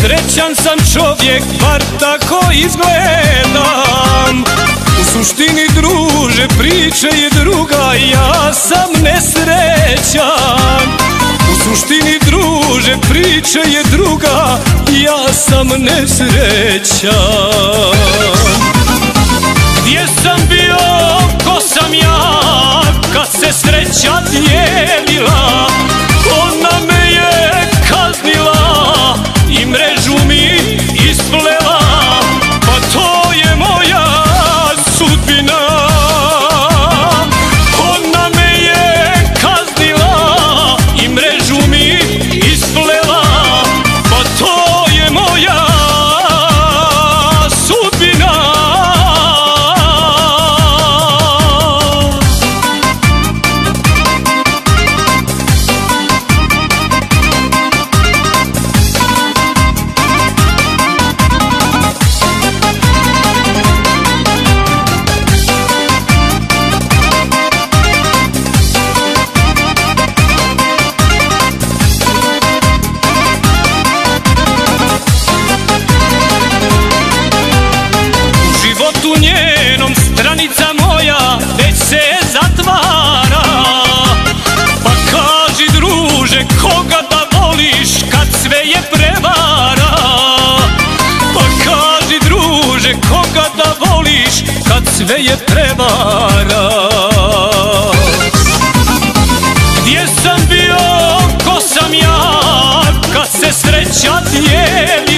Srećan sam čovjek, bar tako izgledam. U suštini druže, priče je druga, ja sam nesrećan. U suštini druže, priče je druga, ja sam nesrećan. Gdje sam bio, ko sam ja, kad se sreća dijelila sve je prevara? Gdje sam bio, ko sam ja, kad se sreća dijeli?